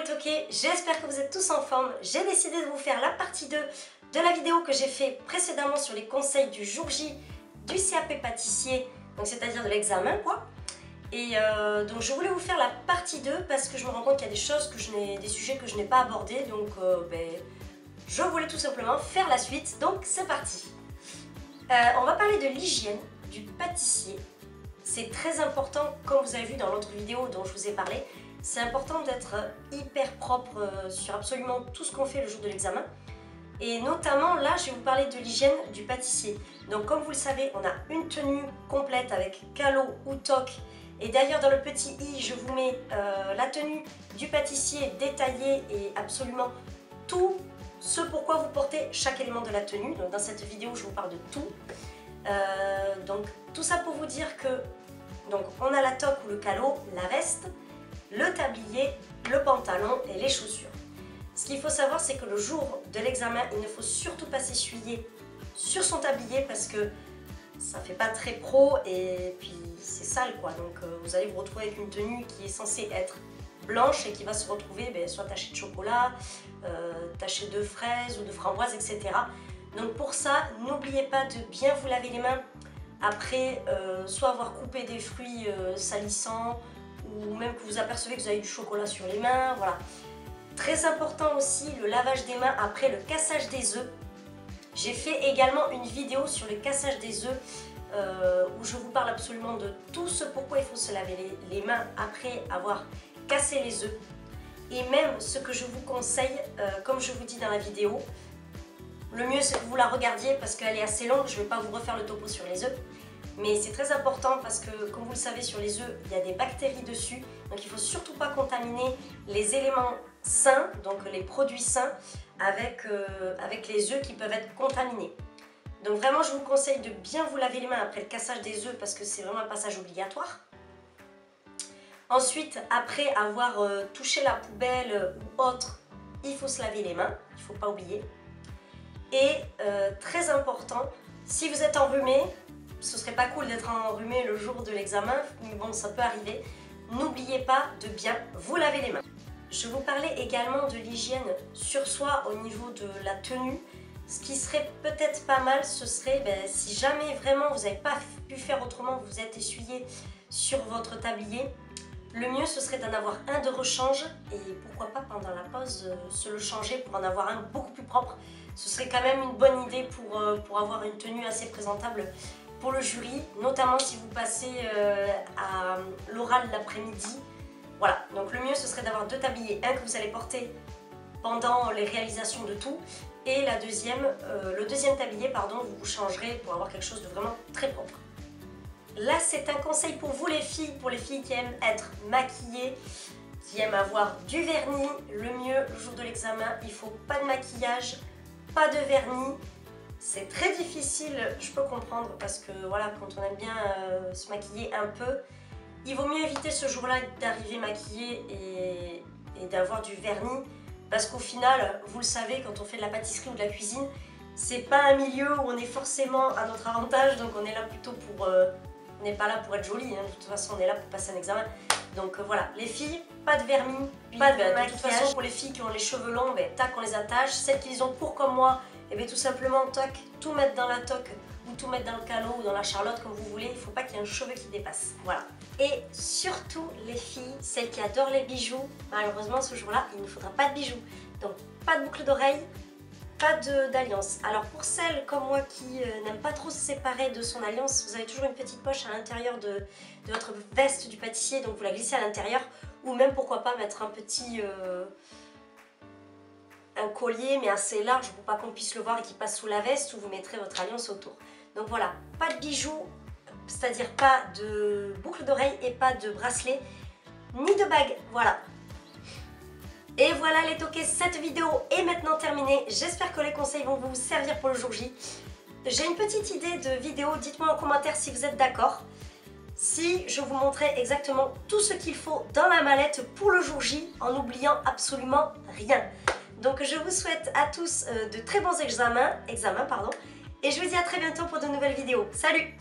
les toqués, j'espère que vous êtes tous en forme. J'ai décidé de vous faire la partie 2 de la vidéo que j'ai fait précédemment sur les conseils du jour J du CAP pâtissier, donc c'est-à-dire de l'examen quoi. Et euh, donc je voulais vous faire la partie 2 parce que je me rends compte qu'il y a des choses que je n'ai, des sujets que je n'ai pas abordés, donc euh, ben, je voulais tout simplement faire la suite, donc c'est parti. Euh, on va parler de l'hygiène du pâtissier. C'est très important, comme vous avez vu dans l'autre vidéo dont je vous ai parlé, c'est important d'être hyper propre euh, sur absolument tout ce qu'on fait le jour de l'examen. Et notamment là, je vais vous parler de l'hygiène du pâtissier. Donc comme vous le savez, on a une tenue complète avec calot ou toque. Et d'ailleurs dans le petit i, je vous mets euh, la tenue du pâtissier détaillée et absolument tout ce pourquoi vous portez chaque élément de la tenue. Donc dans cette vidéo, je vous parle de tout. Euh, donc tout ça pour vous dire que donc on a la toque ou le calot, la veste, le tablier, le pantalon et les chaussures. Ce qu'il faut savoir, c'est que le jour de l'examen, il ne faut surtout pas s'essuyer sur son tablier parce que ça fait pas très pro et puis c'est sale quoi. Donc euh, vous allez vous retrouver avec une tenue qui est censée être blanche et qui va se retrouver ben, soit tachée de chocolat, euh, tachée de fraises ou de framboises, etc. Donc pour ça, n'oubliez pas de bien vous laver les mains après euh, soit avoir coupé des fruits salissants ou même que vous apercevez que vous avez du chocolat sur les mains, voilà. Très important aussi, le lavage des mains après le cassage des œufs. J'ai fait également une vidéo sur le cassage des œufs euh, où je vous parle absolument de tout ce pourquoi il faut se laver les, mains après avoir cassé les œufs. Et même ce que je vous conseille, euh, comme je vous dis dans la vidéo, le mieux c'est que vous la regardiez parce qu'elle est assez longue, je ne vais pas vous refaire le topo sur les œufs. Mais c'est très important parce que, comme vous le savez, sur les œufs, il y a des bactéries dessus. Donc il ne faut surtout pas contaminer les éléments sains, donc les produits sains, avec, euh, avec les œufs qui peuvent être contaminés. Donc vraiment, je vous conseille de bien vous laver les mains après le cassage des œufs parce que c'est vraiment un passage obligatoire. Ensuite, après avoir euh, touché la poubelle ou autre, il faut se laver les mains, il ne faut pas oublier. Et euh, très important, si vous êtes enrhumé, ce serait pas cool d'être enrhumé le jour de l'examen, mais bon, ça peut arriver. N'oubliez pas de bien vous laver les mains. Je vous parlais également de l'hygiène sur soi au niveau de la tenue. Ce qui serait peut-être pas mal, ce serait ben, si jamais vraiment vous n'avez pas pu faire autrement, vous êtes essuyé sur votre tablier, le mieux ce serait d'en avoir un de rechange et pourquoi pas pendant la pause euh, se le changer pour en avoir un beaucoup plus propre. Ce serait quand même une bonne idée pour, euh, pour avoir une tenue assez présentable pour le jury, notamment si vous passez euh, à l'oral l'après-midi. Voilà, donc le mieux ce serait d'avoir deux tabliers, un que vous allez porter pendant les réalisations de tout, et la deuxième, euh, le deuxième tablier, pardon, vous vous changerez pour avoir quelque chose de vraiment très propre. Là, c'est un conseil pour vous les filles, pour les filles qui aiment être maquillées, qui aiment avoir du vernis. Le mieux, le jour de l'examen, il faut pas de maquillage, pas de vernis, c'est très difficile, je peux comprendre, parce que voilà, quand on aime bien euh, se maquiller un peu, il vaut mieux éviter ce jour-là d'arriver maquillé et, d'avoir du vernis, parce qu'au final, vous le savez, quand on fait de la pâtisserie ou de la cuisine, c'est pas un milieu où on est forcément à notre avantage, donc on est là plutôt pour... Euh, on n'est pas là pour être joli, hein, de toute façon on est là pour passer un examen. Donc euh, voilà, les filles, pas de vernis, pas de maquillage. De toute façon pour les filles qui ont les cheveux longs, ben, tac on les attache. Celles qui les ont courts comme moi, et eh bien tout simplement, toc, tout mettre dans la toque ou tout mettre dans le calot ou dans la charlotte comme vous voulez, il ne faut pas qu'il y ait un cheveu qui dépasse. Voilà. Et surtout les filles, celles qui adorent les bijoux, malheureusement ce jour-là, il ne faudra pas de bijoux. Donc pas de boucle d'oreille, pas d'alliance. Alors pour celles comme moi qui euh, n'aiment pas trop se séparer de son alliance, vous avez toujours une petite poche à l'intérieur de, votre veste du pâtissier, donc vous la glissez à l'intérieur, ou même pourquoi pas mettre un petit... Euh, un collier mais assez large pour pas qu'on puisse le voir et qui passe sous la veste où vous mettrez votre alliance autour. Donc voilà, pas de bijoux, c'est-à-dire pas de boucle d'oreille et pas de bracelet, ni de bague, voilà. Et voilà les toqués, cette vidéo est maintenant terminée. J'espère que les conseils vont vous servir pour le jour J. J'ai une petite idée de vidéo, dites-moi en commentaire si vous êtes d'accord. Si je vous montrais exactement tout ce qu'il faut dans la mallette pour le jour J en n'oubliant absolument rien. Donc je vous souhaite à tous euh, de très bons examens, examens pardon, et je vous dis à très bientôt pour de nouvelles vidéos. Salut